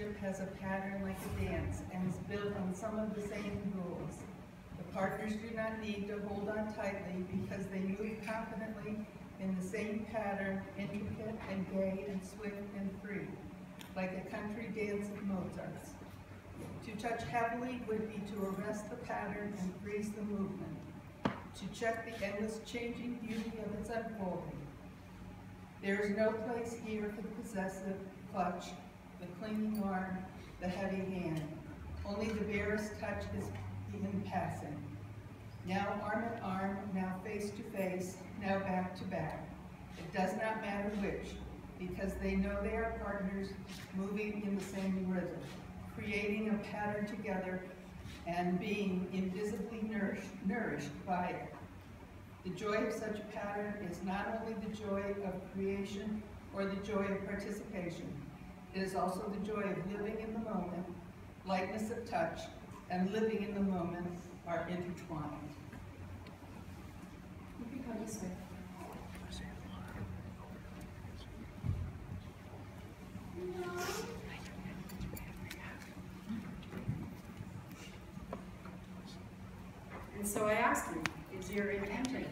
relationship has a pattern like a dance and is built on some of the same rules. The partners do not need to hold on tightly because they move confidently in the same pattern, intricate and gay and swift and free, like a country dance of Mozart's. To touch heavily would be to arrest the pattern and freeze the movement, to check the endless changing beauty of its unfolding. There is no place here for the possessive clutch, the clinging arm, the heavy hand. Only the barest touch is in passing. Now arm in arm, now face to face, now back to back. It does not matter which, because they know they are partners moving in the same rhythm, creating a pattern together and being invisibly nourished, nourished by it. The joy of such a pattern is not only the joy of creation or the joy of participation, it is also the joy of living in the moment, lightness of touch, and living in the moment are intertwined. You can come this way. And so I ask you, is your intention